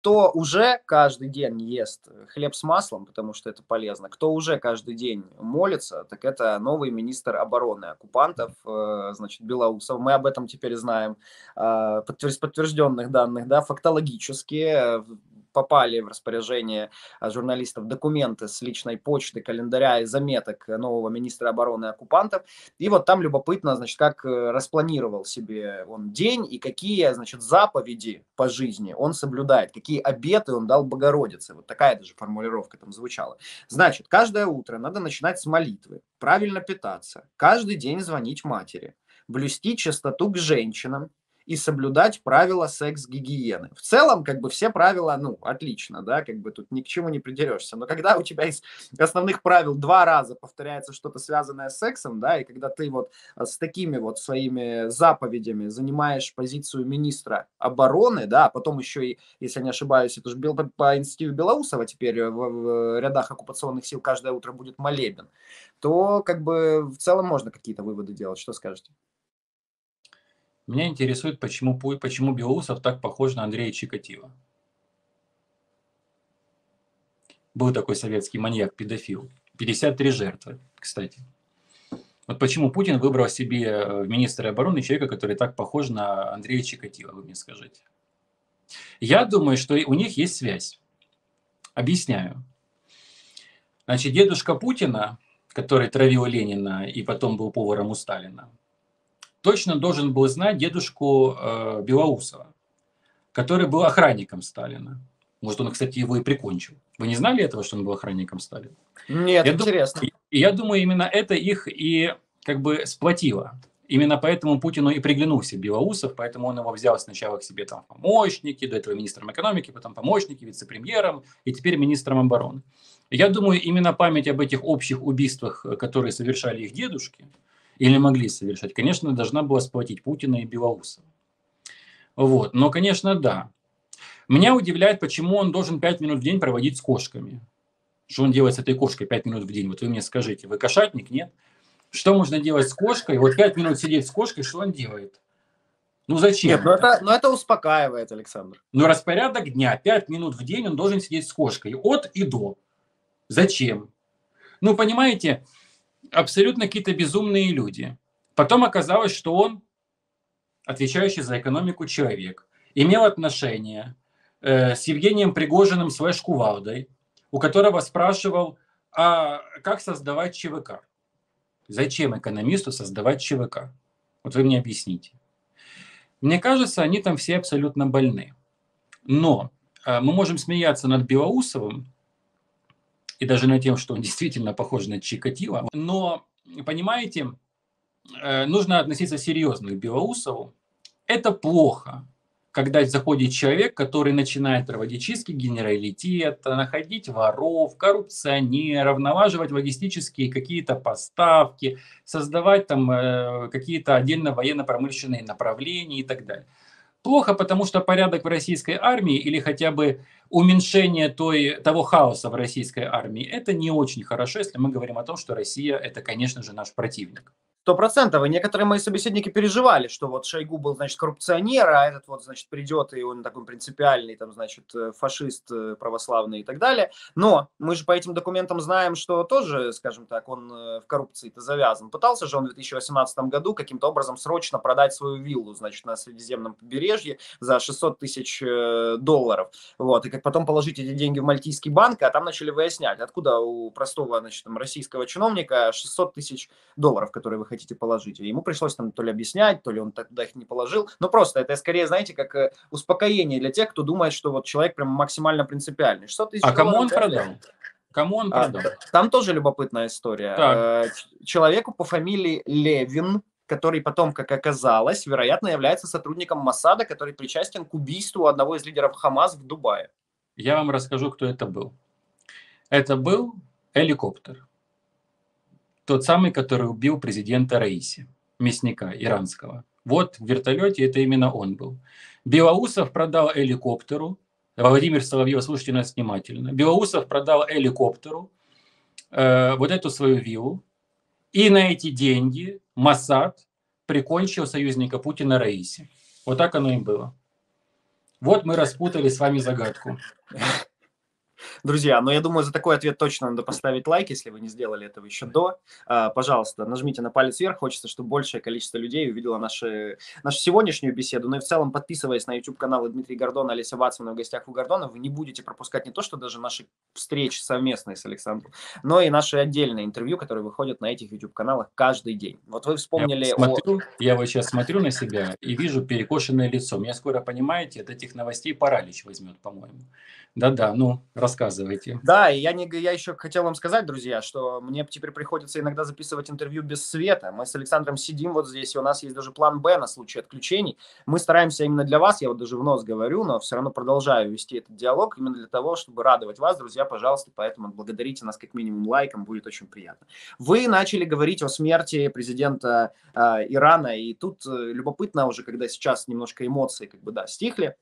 кто уже каждый день ест хлеб с маслом, потому что это полезно, кто уже каждый день молится, так это новый министр обороны оккупантов, э, значит, Белоусов. Мы об этом теперь знаем э, подтвержденных данных, да, фактологически попали в распоряжение а, журналистов документы с личной почты, календаря и заметок нового министра обороны оккупантов. И вот там любопытно, значит, как э, распланировал себе он день и какие, значит, заповеди по жизни он соблюдает, какие обеты он дал Богородице. Вот такая даже формулировка там звучала. Значит, каждое утро надо начинать с молитвы, правильно питаться, каждый день звонить матери, блюсти чистоту к женщинам, и соблюдать правила секс-гигиены. В целом, как бы все правила, ну, отлично, да, как бы тут ни к чему не придерешься. Но когда у тебя из основных правил два раза повторяется что-то связанное с сексом, да, и когда ты вот э, с такими вот своими заповедями занимаешь позицию министра обороны, да, а потом еще и, если не ошибаюсь, это же по, институту Белоусова теперь в, в рядах оккупационных сил каждое утро будет молебен, то как бы в целом можно какие-то выводы делать. Что скажете? Меня интересует, почему, почему Белоусов так похож на Андрея Чикатило. Был такой советский маньяк-педофил. 53 жертвы, кстати. Вот почему Путин выбрал себе э, министра обороны человека, который так похож на Андрея Чикатило, вы мне скажите. Я думаю, что у них есть связь. Объясняю. Значит, дедушка Путина, который травил Ленина и потом был поваром у Сталина, точно должен был знать дедушку э, Белоусова, который был охранником Сталина. Может, он, кстати, его и прикончил. Вы не знали этого, что он был охранником Сталина? Нет, я интересно. Дум, я думаю, именно это их и как бы сплотило. Именно поэтому Путину и приглянулся Белоусов, поэтому он его взял сначала к себе там помощники, до этого министром экономики, потом помощники, вице-премьером и теперь министром обороны. Я думаю, именно память об этих общих убийствах, которые совершали их дедушки, или могли совершать, конечно, должна была сплотить Путина и Белоусова. Вот. Но, конечно, да. Меня удивляет, почему он должен 5 минут в день проводить с кошками. Что он делает с этой кошкой 5 минут в день? Вот вы мне скажите, вы кошатник, нет? Что можно делать с кошкой? Вот 5 минут сидеть с кошкой, что он делает? Ну зачем? Нет, ну это, ну это успокаивает, Александр. Ну распорядок дня, 5 минут в день он должен сидеть с кошкой, от и до. Зачем? Ну понимаете, абсолютно какие-то безумные люди. Потом оказалось, что он, отвечающий за экономику человек, имел отношение э, с Евгением Пригожиным слэш Кувалдой, у которого спрашивал, а как создавать ЧВК? Зачем экономисту создавать ЧВК? Вот вы мне объясните. Мне кажется, они там все абсолютно больны. Но э, мы можем смеяться над Белоусовым, и даже над тем, что он действительно похож на Чикатило. Но, понимаете, э, нужно относиться серьезно к Белоусову. Это плохо, когда заходит человек, который начинает проводить чистки генералитета, находить воров, коррупционеров, налаживать логистические какие-то поставки, создавать там э, какие-то отдельно военно-промышленные направления и так далее. Плохо, потому что порядок в российской армии или хотя бы уменьшение той, того хаоса в российской армии, это не очень хорошо, если мы говорим о том, что Россия – это, конечно же, наш противник. Сто процентов. И некоторые мои собеседники переживали, что вот Шойгу был, значит, коррупционер, а этот вот, значит, придет, и он такой принципиальный, там, значит, э, фашист э, православный и так далее. Но мы же по этим документам знаем, что тоже, скажем так, он э, в коррупции-то завязан. Пытался же он в 2018 году каким-то образом срочно продать свою виллу, значит, на Средиземном побережье за 600 тысяч долларов. Вот. И как потом положить эти деньги в Мальтийский банк, а там начали выяснять, откуда у простого, значит, там, российского чиновника 600 тысяч долларов, которые вы хотите положить. ему пришлось там то ли объяснять, то ли он тогда их не положил. Но просто это скорее, знаете, как э, успокоение для тех, кто думает, что вот человек прям максимально принципиальный. 600 тысяч а кому он продал? Кому он а, продал? А, там тоже любопытная история. Так. Э, человеку по фамилии Левин, который потом, как оказалось, вероятно, является сотрудником Масада, который причастен к убийству одного из лидеров Хамас в Дубае. Я вам расскажу, кто это был. Это был геликоптер. Тот самый, который убил президента Раиси, мясника иранского. Вот в вертолете это именно он был. Белоусов продал геликоптеру. Владимир Соловьев, слушайте нас внимательно. Белоусов продал геликоптеру э, вот эту свою виллу. И на эти деньги Масад прикончил союзника Путина Раиси. Вот так оно и было. Вот мы распутали с вами загадку. Друзья, но я думаю, за такой ответ точно надо поставить лайк, если вы не сделали этого еще до. А, пожалуйста, нажмите на палец вверх. Хочется, чтобы большее количество людей увидело наши, нашу сегодняшнюю беседу. Ну и в целом, подписываясь на YouTube-каналы Дмитрий Гордон, Олеся Ватсона в гостях у Гордона, вы не будете пропускать не то, что даже наши встречи совместные с Александром, но и наши отдельные интервью, которые выходят на этих YouTube-каналах каждый день. Вот вы вспомнили я смотрю, о... Я вот сейчас смотрю на себя и вижу перекошенное лицо. Меня скоро, понимаете, от этих новостей паралич возьмет, по-моему. Да-да, ну, рассказывайте. Да, и я, не, я еще хотел вам сказать, друзья, что мне теперь приходится иногда записывать интервью без света. Мы с Александром сидим вот здесь, и у нас есть даже план «Б» на случай отключений. Мы стараемся именно для вас, я вот даже в нос говорю, но все равно продолжаю вести этот диалог именно для того, чтобы радовать вас, друзья, пожалуйста, поэтому благодарите нас как минимум лайком, будет очень приятно. Вы начали говорить о смерти президента э, Ирана, и тут э, любопытно уже, когда сейчас немножко эмоции как бы, да, стихли,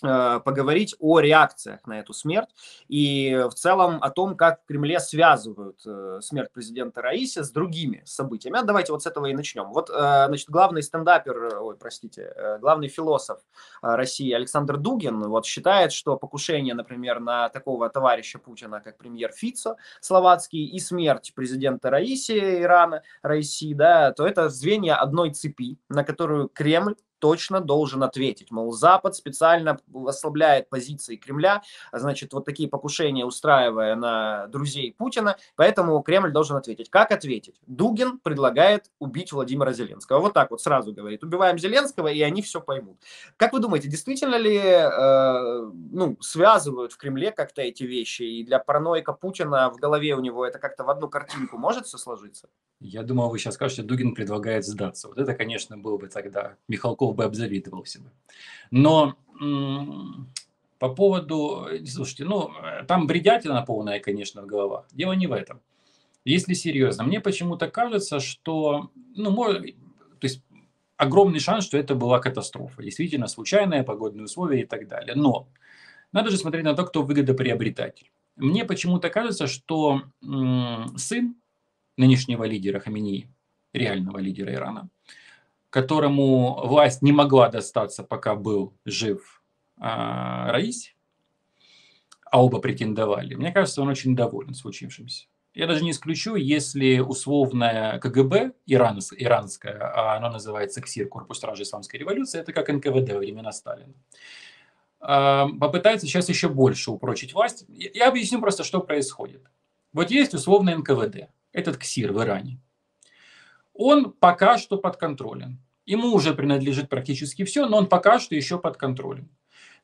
поговорить о реакциях на эту смерть и в целом о том, как в Кремле связывают э, смерть президента Раиси с другими событиями. А давайте вот с этого и начнем. Вот, э, значит, главный стендапер, ой, простите, главный философ России Александр Дугин вот считает, что покушение, например, на такого товарища Путина, как премьер Фицо словацкий, и смерть президента Раиси Ирана, Раиси, да, то это звенья одной цепи, на которую Кремль точно должен ответить. Мол, Запад специально ослабляет позиции Кремля, значит, вот такие покушения устраивая на друзей Путина, поэтому Кремль должен ответить. Как ответить? Дугин предлагает убить Владимира Зеленского. Вот так вот сразу говорит. Убиваем Зеленского, и они все поймут. Как вы думаете, действительно ли э, ну, связывают в Кремле как-то эти вещи, и для параноика Путина в голове у него это как-то в одну картинку может все сложиться? Я думал, вы сейчас скажете, Дугин предлагает сдаться. Вот это, конечно, был бы тогда Михалков бы обзавидовался бы. Но по поводу, слушайте, ну, там бредятина полная, конечно, в головах. Дело не в этом. Если серьезно, мне почему-то кажется, что, ну, может, то есть огромный шанс, что это была катастрофа. Действительно, случайные погодные условия и так далее. Но надо же смотреть на то, кто выгодоприобретатель. Мне почему-то кажется, что сын нынешнего лидера Хаминии, реального лидера Ирана, которому власть не могла достаться, пока был жив а, Раис, а оба претендовали, мне кажется, он очень доволен случившимся. Я даже не исключу, если условное КГБ иранс, иранское, а оно называется КСИР, Корпус Стражи Исламской революции, это как НКВД времена Сталина, а, попытается сейчас еще больше упрочить власть. Я объясню просто, что происходит. Вот есть условный НКВД, этот КСИР в Иране он пока что под контролем. Ему уже принадлежит практически все, но он пока что еще под контролем.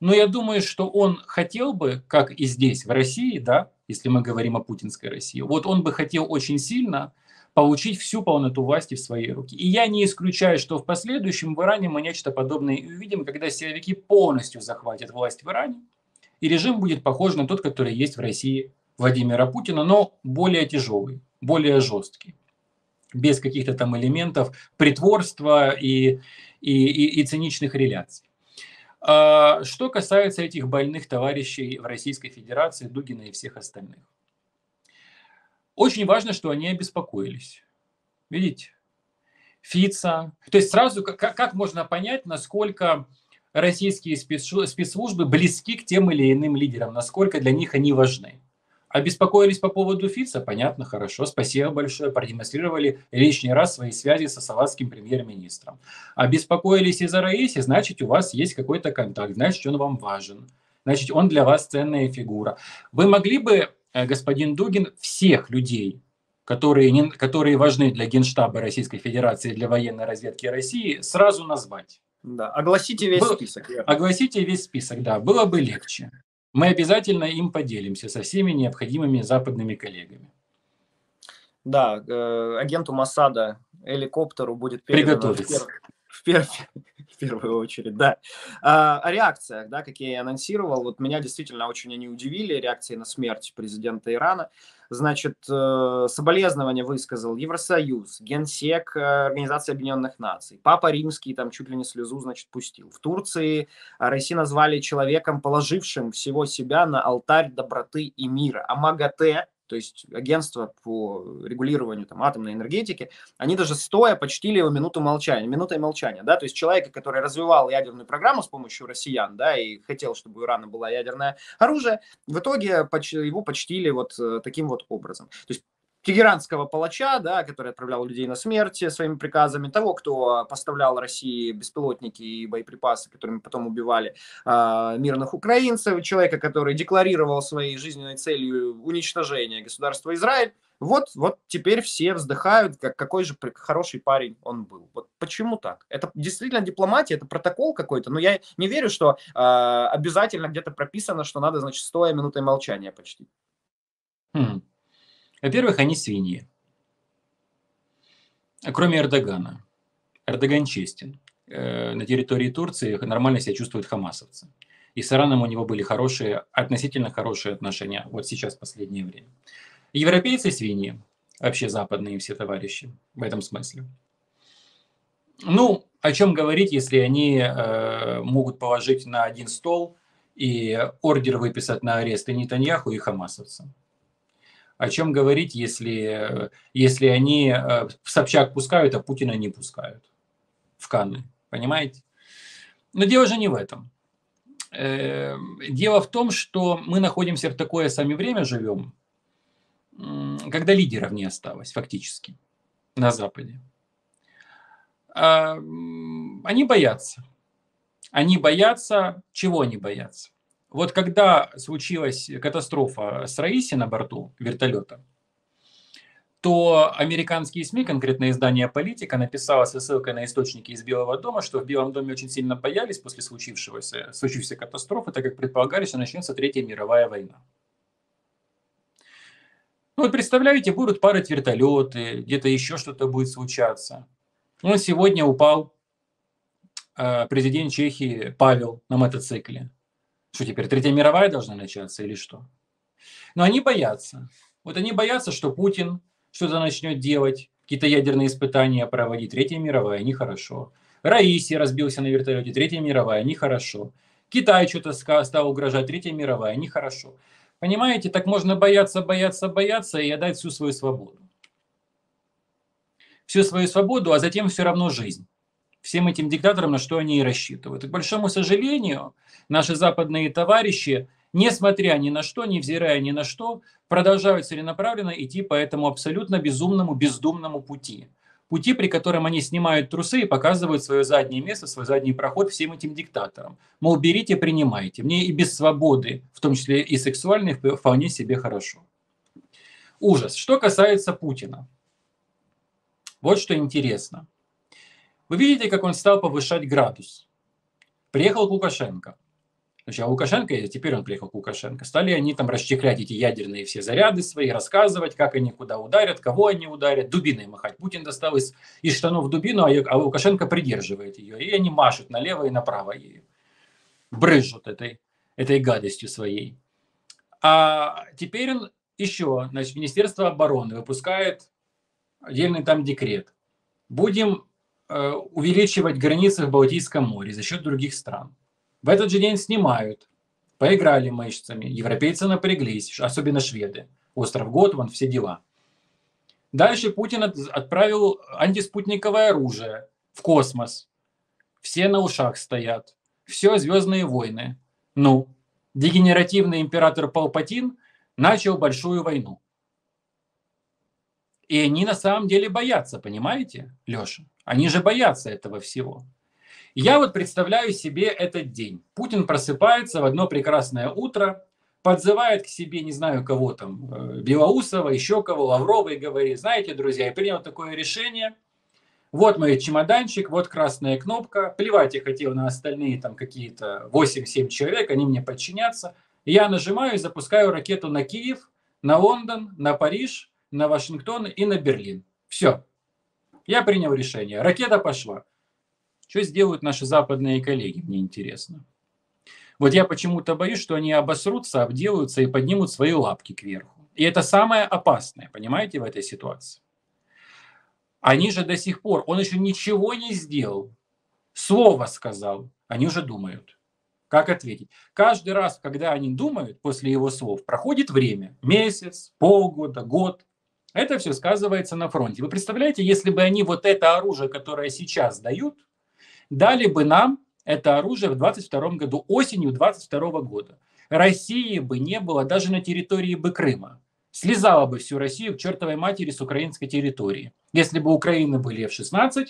Но я думаю, что он хотел бы, как и здесь, в России, да, если мы говорим о путинской России, вот он бы хотел очень сильно получить всю полноту власти в свои руки. И я не исключаю, что в последующем в Иране мы нечто подобное увидим, когда силовики полностью захватят власть в Иране, и режим будет похож на тот, который есть в России Владимира Путина, но более тяжелый, более жесткий без каких-то там элементов притворства и, и, и, и циничных реляций. А, что касается этих больных товарищей в Российской Федерации, Дугина и всех остальных. Очень важно, что они обеспокоились. Видите? Фица. То есть сразу как, как можно понять, насколько российские спецслужбы близки к тем или иным лидерам, насколько для них они важны. Обеспокоились по поводу Фица? Понятно, хорошо. Спасибо большое. Продемонстрировали лишний раз свои связи со салатским премьер-министром. Обеспокоились из-за Раиси? Значит, у вас есть какой-то контакт. Значит, он вам важен. Значит, он для вас ценная фигура. Вы могли бы, э, господин Дугин, всех людей, которые, не, которые важны для Генштаба Российской Федерации, для военной разведки России, сразу назвать? Да, огласите весь Был, список. Огласите весь список, да, было бы легче мы обязательно им поделимся со всеми необходимыми западными коллегами. Да, э, агенту Масада геликоптеру будет приготовиться. В, пер, в, в первую очередь, да. А, о реакциях, да, какие я анонсировал, вот меня действительно очень они удивили, реакции на смерть президента Ирана. Значит, э, соболезнования высказал Евросоюз, Генсек э, Организации Объединенных Наций, Папа Римский там чуть ли не слезу, значит, пустил. В Турции Россию назвали человеком, положившим всего себя на алтарь доброты и мира. А МАГАТЭ то есть агентство по регулированию там, атомной энергетики, они даже стоя почтили его минуту молчания, минутой молчания, да, то есть человека, который развивал ядерную программу с помощью россиян, да, и хотел, чтобы у Ирана было ядерное оружие, в итоге его почтили вот э, таким вот образом. То есть тегеранского палача, да, который отправлял людей на смерть своими приказами, того, кто поставлял России беспилотники и боеприпасы, которыми потом убивали э, мирных украинцев, человека, который декларировал своей жизненной целью уничтожение государства Израиль. Вот, вот теперь все вздыхают, как какой же хороший парень он был. Вот почему так? Это действительно дипломатия, это протокол какой-то, но я не верю, что э, обязательно где-то прописано, что надо, значит, стоя минутой молчания почти. Хм. Во-первых, они свиньи. Кроме Эрдогана. Эрдоган честен. Э, на территории Турции нормально себя чувствуют хамасовцы. И с Ираном у него были хорошие, относительно хорошие отношения. Вот сейчас, в последнее время. Европейцы свиньи. Вообще западные все товарищи в этом смысле. Ну, о чем говорить, если они э, могут положить на один стол и ордер выписать на арест и Нетаньяху, и хамасовцам о чем говорить, если, если они э, в Собчак пускают, а Путина не пускают в Канны, понимаете? Но дело же не в этом. Э, дело в том, что мы находимся в такое сами время живем, когда лидеров не осталось фактически на Западе. А, они боятся. Они боятся, чего они боятся? Вот когда случилась катастрофа с Раиси на борту вертолета, то американские СМИ, конкретно издание «Политика», написало со ссылкой на источники из Белого дома, что в Белом доме очень сильно боялись после случившегося, случившейся катастрофы, так как предполагали, что начнется Третья мировая война. Ну вот представляете, будут парить вертолеты, где-то еще что-то будет случаться. Он сегодня упал, э, президент Чехии Павел на мотоцикле. Что теперь, Третья мировая должна начаться или что? Но они боятся. Вот они боятся, что Путин что-то начнет делать, какие-то ядерные испытания проводить. Третья мировая, нехорошо. Раиси разбился на вертолете, Третья мировая, нехорошо. Китай что-то стал угрожать, Третья мировая, нехорошо. Понимаете, так можно бояться, бояться, бояться и отдать всю свою свободу. Всю свою свободу, а затем все равно жизнь всем этим диктаторам, на что они и рассчитывают. И, к большому сожалению, наши западные товарищи, несмотря ни на что, невзирая ни на что, продолжают целенаправленно идти по этому абсолютно безумному, бездумному пути. Пути, при котором они снимают трусы и показывают свое заднее место, свой задний проход всем этим диктаторам. Мол, берите, принимайте. Мне и без свободы, в том числе и сексуальной, вполне себе хорошо. Ужас. Что касается Путина. Вот что интересно. Вы видите, как он стал повышать градус. Приехал Лукашенко. Значит, а Лукашенко, теперь он приехал к Лукашенко, стали они там расчехлять эти ядерные все заряды свои, рассказывать, как они куда ударят, кого они ударят, дубиной махать. Путин достал из, из штанов дубину, а, а Лукашенко придерживает ее, и они машут налево и направо ею. Брызжут этой, этой гадостью своей. А теперь он еще, значит, Министерство обороны выпускает отдельный там декрет. Будем увеличивать границы в Балтийском море за счет других стран. В этот же день снимают. Поиграли мышцами. Европейцы напряглись, особенно шведы. Остров Готван, все дела. Дальше Путин отправил антиспутниковое оружие в космос. Все на ушах стоят. Все звездные войны. Ну, дегенеративный император Палпатин начал большую войну. И они на самом деле боятся, понимаете, Леша? Они же боятся этого всего. Я вот представляю себе этот день. Путин просыпается в одно прекрасное утро, подзывает к себе, не знаю кого там, э, Белоусова, еще кого, Лаврова и говорит, знаете, друзья, я принял такое решение, вот мой чемоданчик, вот красная кнопка, плевать я хотел на остальные там какие-то 8-7 человек, они мне подчинятся. Я нажимаю и запускаю ракету на Киев, на Лондон, на Париж, на Вашингтон и на Берлин. Все, я принял решение. Ракета пошла. Что сделают наши западные коллеги, мне интересно. Вот я почему-то боюсь, что они обосрутся, обделаются и поднимут свои лапки кверху. И это самое опасное, понимаете, в этой ситуации. Они же до сих пор, он еще ничего не сделал, слово сказал, они уже думают. Как ответить? Каждый раз, когда они думают после его слов, проходит время, месяц, полгода, год. Это все сказывается на фронте. Вы представляете, если бы они вот это оружие, которое сейчас дают, дали бы нам это оружие в 22 году, осенью 22 года. России бы не было даже на территории бы Крыма. Слезала бы всю Россию к чертовой матери с украинской территории. Если бы Украины были F-16,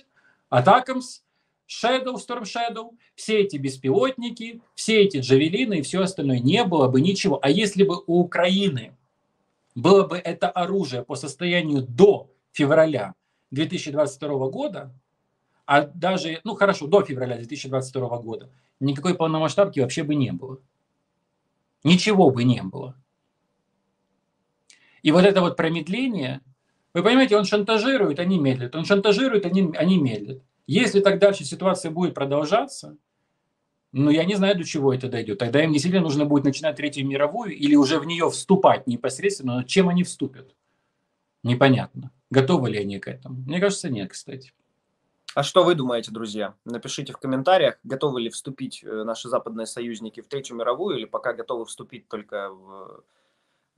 Атакамс, Shadow, Storm Shadow, все эти беспилотники, все эти джавелины и все остальное, не было бы ничего. А если бы у Украины было бы это оружие по состоянию до февраля 2022 года, а даже, ну хорошо, до февраля 2022 года, никакой полномасштабки вообще бы не было. Ничего бы не было. И вот это вот промедление, вы понимаете, он шантажирует, они медлят, он шантажирует, они, они медлят. Если так дальше ситуация будет продолжаться, ну, я не знаю, до чего это дойдет. Тогда им действительно нужно будет начинать Третью мировую или уже в нее вступать непосредственно. Но чем они вступят? Непонятно. Готовы ли они к этому? Мне кажется, нет, кстати. А что вы думаете, друзья? Напишите в комментариях, готовы ли вступить э, наши западные союзники в Третью мировую или пока готовы вступить только в...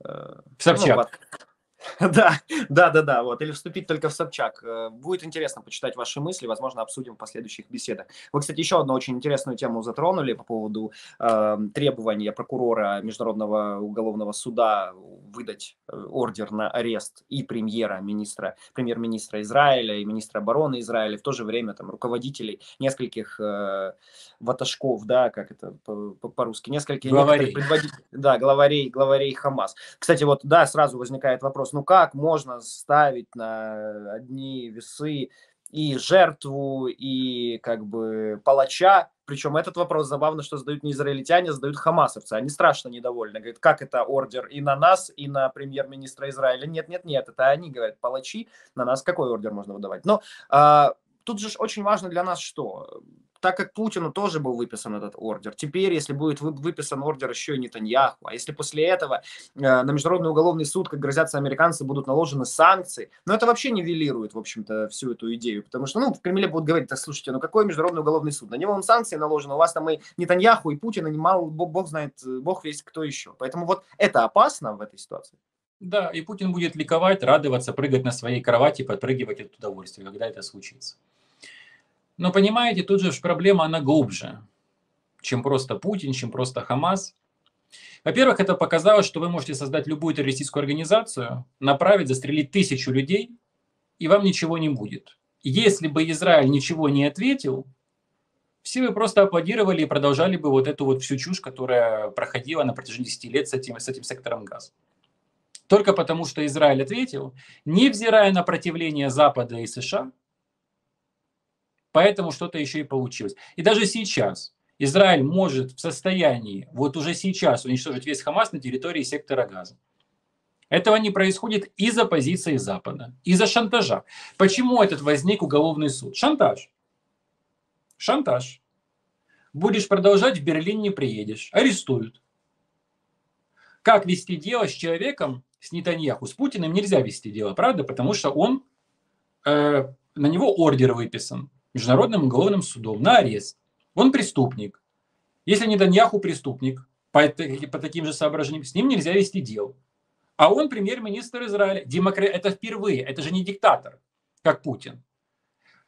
Э, в Собчак. Ну, Да, да, да, да, вот, или вступить только в Собчак. Э, будет интересно почитать ваши мысли, возможно, обсудим в последующих беседах. Вы, кстати, еще одну очень интересную тему затронули по поводу э, требования прокурора Международного уголовного суда выдать э, ордер на арест и премьера, министра, премьер-министра Израиля и министра обороны Израиля, в то же время там руководителей нескольких э, ватажков, да, как это по-русски, нескольких главарей. да, главарей, главарей Хамас. Кстати, вот, да, сразу возникает вопрос, ну как можно ставить на одни весы и жертву, и как бы палача, причем этот вопрос забавно, что задают не израильтяне, задают хамасовцы. Они страшно недовольны. Говорят, как это ордер и на нас, и на премьер-министра Израиля? Нет, нет, нет, это они говорят, палачи, на нас какой ордер можно выдавать? Но а, тут же очень важно для нас что? Так как Путину тоже был выписан этот ордер. Теперь, если будет выписан ордер еще и Нетаньяху, а если после этого э, на Международный уголовный суд, как грозятся американцы, будут наложены санкции, ну это вообще нивелирует, в общем-то, всю эту идею, потому что, ну, в Кремле будут говорить, так, слушайте, ну какой Международный уголовный суд? На него он санкции наложены, у вас там и Нетаньяху, и Путин, и мало, бог знает, бог весь кто еще. Поэтому вот это опасно в этой ситуации. Да, и Путин будет ликовать, радоваться, прыгать на своей кровати, подпрыгивать от удовольствия, когда это случится. Но понимаете, тут же проблема, она глубже, чем просто Путин, чем просто Хамас. Во-первых, это показало, что вы можете создать любую террористическую организацию, направить, застрелить тысячу людей, и вам ничего не будет. Если бы Израиль ничего не ответил, все бы просто аплодировали и продолжали бы вот эту вот всю чушь, которая проходила на протяжении 10 лет с этим, с этим сектором газа. Только потому, что Израиль ответил, невзирая на противление Запада и США, Поэтому что-то еще и получилось. И даже сейчас Израиль может в состоянии вот уже сейчас уничтожить весь Хамас на территории сектора Газа. Этого не происходит из-за позиции Запада, из-за шантажа. Почему этот возник уголовный суд? Шантаж. Шантаж. Будешь продолжать, в Берлин не приедешь. Арестуют. Как вести дело с человеком, с Нетаньяху? С Путиным нельзя вести дело, правда? Потому что он, э, на него ордер выписан. Международным уголовным судом на арест. Он преступник. Если Нетаньяху преступник, по, по таким же соображениям, с ним нельзя вести дел. А он премьер-министр Израиля. Демокра... Это впервые, это же не диктатор, как Путин.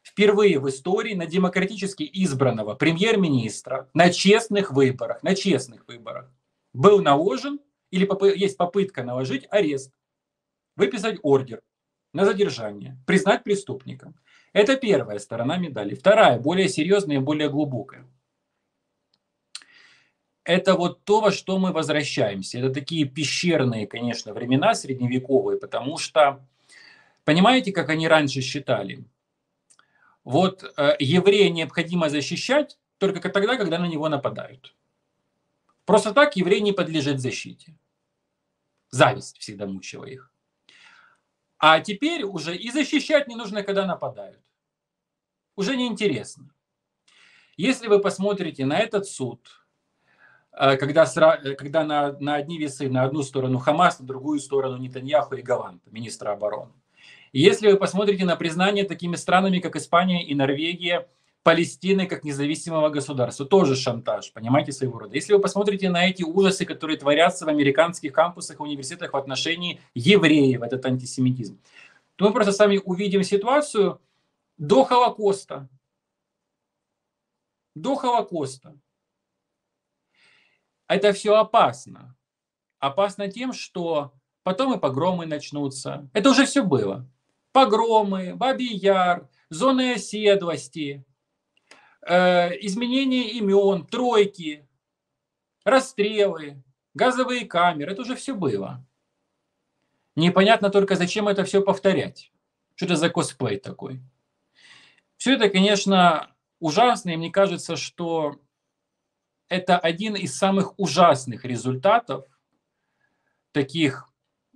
Впервые в истории на демократически избранного премьер-министра на честных выборах, на честных выборах был наложен или поп... есть попытка наложить арест, выписать ордер на задержание, признать преступником. Это первая сторона медали. Вторая, более серьезная и более глубокая. Это вот то, во что мы возвращаемся. Это такие пещерные, конечно, времена средневековые, потому что, понимаете, как они раньше считали? Вот э, еврея необходимо защищать только тогда, когда на него нападают. Просто так еврей не подлежит защите. Зависть всегда мучила их. А теперь уже и защищать не нужно, когда нападают уже неинтересно. Если вы посмотрите на этот суд, э, когда, когда на, на одни весы, на одну сторону Хамас, на другую сторону Нетаньяху и Галант, министра обороны. Если вы посмотрите на признание такими странами, как Испания и Норвегия, Палестины как независимого государства. Тоже шантаж, понимаете, своего рода. Если вы посмотрите на эти ужасы, которые творятся в американских кампусах и университетах в отношении евреев, этот антисемитизм, то мы просто сами увидим ситуацию до Холокоста. До Холокоста. Это все опасно. Опасно тем, что потом и погромы начнутся. Это уже все было. Погромы, Бабий Яр, зоны оседлости, Э, изменение имен, тройки, расстрелы, газовые камеры. Это уже все было. Непонятно только, зачем это все повторять. Что это за косплей такой? Все это, конечно, ужасно, и мне кажется, что это один из самых ужасных результатов таких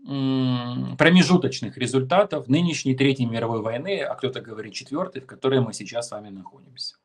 промежуточных результатов нынешней Третьей мировой войны, а кто-то говорит четвертой, в которой мы сейчас с вами находимся.